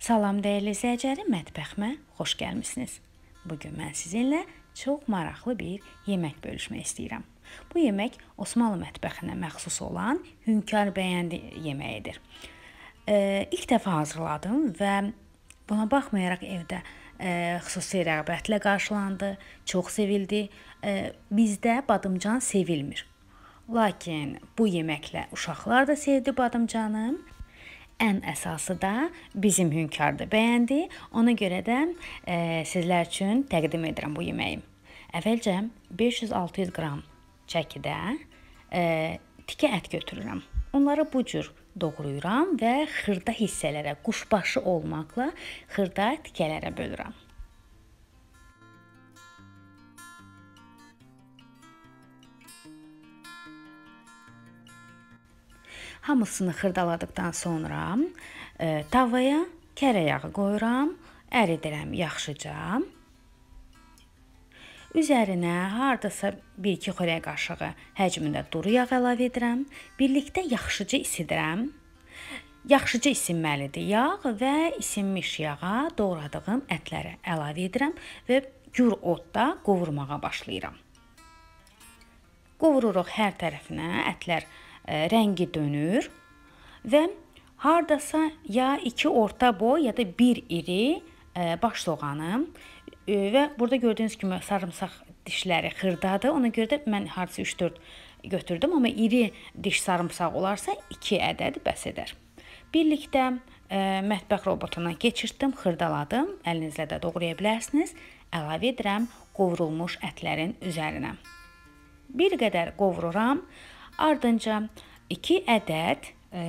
Salam dəyərli izləyicilərim, mətbəximə xoş gəlmisiniz. Bu gün mən sizinlə çox maraqlı bir yemək bölüşmək istəyirəm. Bu yemək Osmanlı mətbəxinə məxsus olan hünkar bəyəndi yeməyidir. E, ilk dəfə hazırladım və buna baxmayaraq evdə e, xüsusi rəğbətlə qarşılandı, çox sevildi. E, bizdə badımcan sevilmir. Lakin bu yeməklə uşaqlar da sevdi badımcanı ən əsası da bizim hünkərdir. Bəyəndi. Ona görə də e, sizlər üçün təqdim edirəm bu yeməyi. Əvvəlcə 500-600 qram çəkidə e, tikə ət götürürəm. Onları bu cür doğrayıram və xırda hissələrə, quşbaşı olmaqla xırda tikələrə bölürəm. Hamısını xırdaladıqdan sonra e, tavaya kərə yağı qoyuram, əridirəm yaxşıca. Üzərinə hardasa 1-2 xörək qaşığı həcmində duru yağ əlavə edirəm. Birlikdə yaxşıca isidirəm. Yaxşıca isinməlidir yağ və isinmiş yağa doğradığım ətləri əlavə edirəm və gür odda qovurmağa başlayıram. Qovururuq hər tərəfinə ətlər rəngi dönür və hardasa ya 2 orta boy ya da 1 iri baş soğanı və burada gördüyünüz kimi sarımsaq dişləri xırdadır. Ona görə də mən hardasa 3-4 götürdüm, amma iri diş sarımsaq olarsa 2 ədəd bəs edər. Birlikdə ə, mətbəx robotuna keçirtdim, xırdaladım. Əlinizlə də doğraya bilərsiniz. Əlavə edirəm qovurulmuş ətlərin üzərinə. Bir qədər qovururam. Ardınca 2 ədəd e,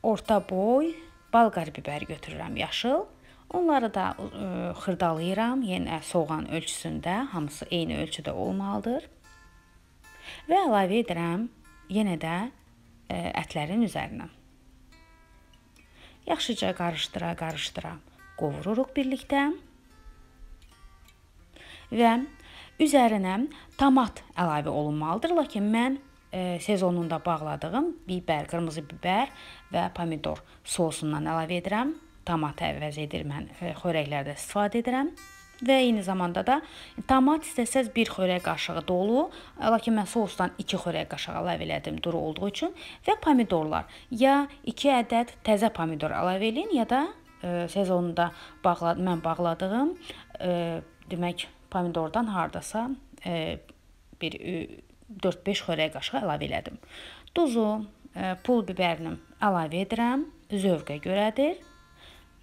orta boy balqar bibər götürürəm yaşıl. Onları da e, xırdalayıram, yenə soğan ölçüsündə, hamısı eyni ölçüdə olmalıdır. Və əlavə edirəm yenə də e, ətlərin üzərinə. Yaxşıca qarışdıra, qarışdıra qovururuq birlikdə. Və üzərinə tomat əlavə olunmalıdır, lakin mən e, sezonunda bağladığım bibər, qırmızı bibər və pomidor sosundan əlavə edirəm. Tomat əvəz edir mən e, xörəklərdə istifadə edirəm və eyni zamanda da tomat istəsəz 1 xörək qaşığı dolu, lakin mən sosdan 2 xörək qaşığı əlavə elədim duru olduğu üçün və pomidorlar ya 2 ədəd təzə pomidor əlavə eləyin ya da e, sezonunda bağladım mən bağladığım e, demək pomidordan hardasa e, bir 4-5 xörək qaşığı əlavə elədim. Duzu, e, pul bibərini əlavə edirəm. Zövqə görədir.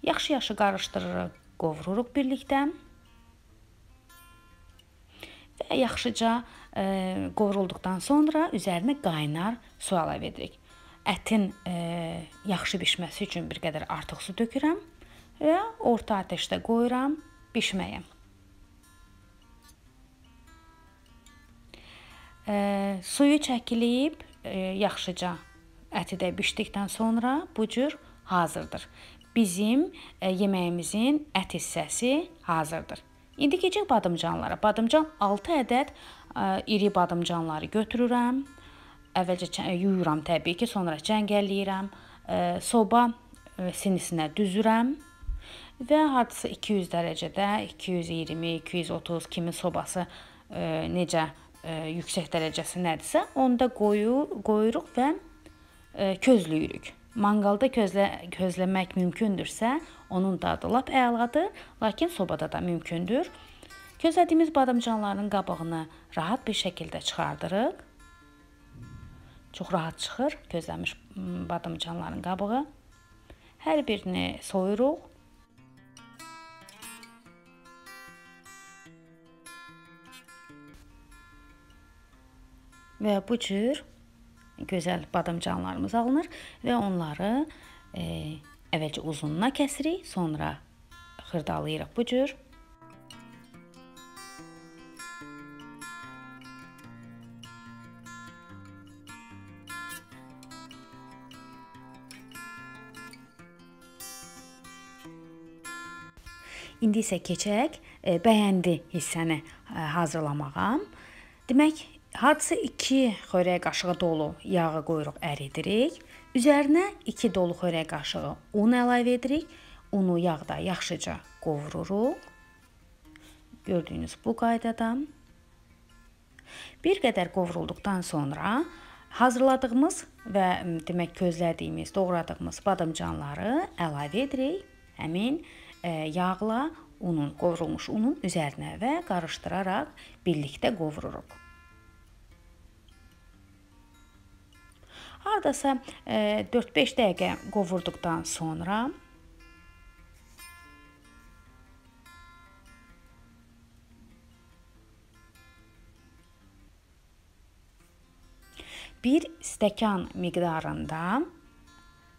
Yaxşı-yaxşı qarışdırırıq, qovururuq birlikdə. Və yaxşıca e, qovurulduqdan sonra üzərinə qaynar su əlavə edirik. Ətin e, yaxşı bişməsi üçün bir qədər artıq su tökürəm və orta atəşdə qoyuram bişməyə. E, suyu çəkilib, e, yaxşıca əti də bişdikdən sonra bu cür hazırdır. Bizim e, yeməyimizin ət hissəsi hazırdır. İndi keçək badımcanlara. Badımcan 6 ədəd e, iri badımcanları götürürəm. Əvvəlcə yuyuram təbii ki, sonra cəngəlləyirəm. E, soba e, sinisinə düzürəm və hardasa 200 dərəcədə 220, 230 kimin sobası e, necə e, yüksək dərəcəsi nədirsə, onda qoyu qoyuruq və e, közləyirik. Manqalda közlə közləmək mümkündürsə, onun dadı lap əladır, lakin sobada da mümkündür. Közlədiyimiz badamcanların qabığını rahat bir şəkildə çıxardırıq. Çox rahat çıxır közləmiş badamcanların qabığı. Hər birini soyuruq Və bu cür gözəl badamcanlarımız alınır və onları e, əvvəlcə uzununa kəsirik, sonra xırdalayırıq bu cür. İndi isə keçək e, bəyəndi hissəni e, hazırlamağa. Demək, Hardasa 2 xörək qaşığı dolu yağı qoyuruq, əridirik. Üzərinə 2 dolu xörək qaşığı un əlavə edirik. unu yağda yaxşıca qovururuq. Gördüyünüz bu qaydada bir qədər qovrulduqdan sonra hazırladığımız və demək közlədiyimiz, doğradığımız badamcanları əlavə edirik. Həmin yağla unun, qovrulmuş unun üzərinə və qarışdıraraq birlikdə qovururuq. Hardasa 4-5 dəqiqə qovurduqdan sonra bir stəkan miqdarında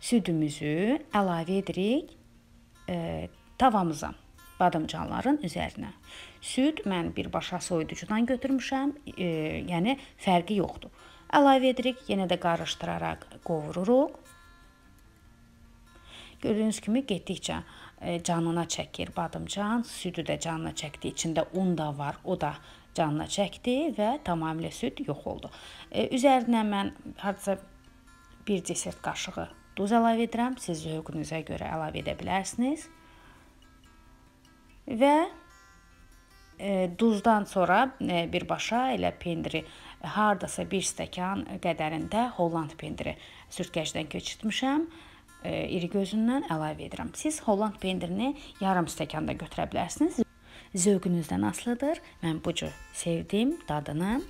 südümüzü əlavə edirik e, tavamıza, badımcanların üzərinə. Süd mən birbaşa soyuducudan götürmüşəm, e, yəni fərqi yoxdur. Əlavə edirik, yenə də qarışdıraraq qovururuq. Gördüyünüz kimi getdikcə canına çəkir badımcan, südü də canına çəkdi. İçində un da var, o da canına çəkdi və tamamilə süd yox oldu. Üzərinə mən hardasa 1 desert qaşığı duz əlavə edirəm. Siz zövqünüzə görə əlavə edə bilərsiniz. Və duzdan sonra birbaşa elə pendiri hardasa 1 stəkan qədərində Holland pendiri sürtkəcdən keçirtmişəm iri gözündən əlavə edirəm. Siz Holland pendirini yarım stəkanda götürə bilərsiniz zövqünüzdən asılıdır. Mən bu cür sevdim dadını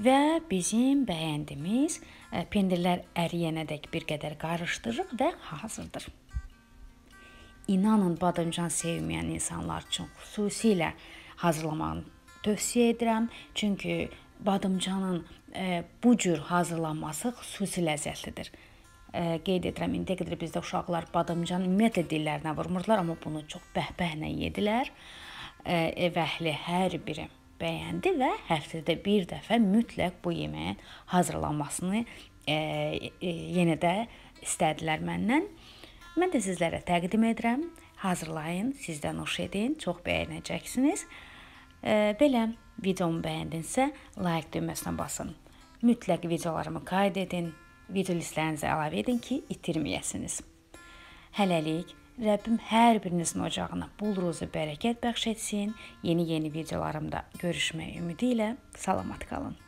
və bizim bəyəndiyimiz pendirlər əriyənədək bir qədər qarışdırırıq və hazırdır. İnanın badımcan sevməyən insanlar üçün xüsusilə hazırlamağını tövsiyə edirəm. Çünki badımcanın e, bu cür hazırlanması xüsusi ləzzətlidir. E, qeyd edirəm, indiyə qədər bizdə uşaqlar badımcan ümumiyyətlə dillərinə vurmurdular, amma bunu çox bəhbəhlə yedilər ev əhli hər biri bəyəndi və həftədə bir dəfə mütləq bu yeməyin hazırlanmasını e, e, yenə də istədilər məndən. Mən də sizlərə təqdim edirəm. Hazırlayın, sizdən xoş edin, çox bəyənəcəksiniz. Belə videomu bəyəndinizsə, like düyməsinə basın. Mütləq videolarımı qayd edin, video listlərinizə əlavə edin ki, itirməyəsiniz. Hələlik Rəbbim hər birinizin ocağına bol ruzu bərəkət bəxş etsin. Yeni-yeni videolarımda görüşmək ümidi ilə salamat qalın.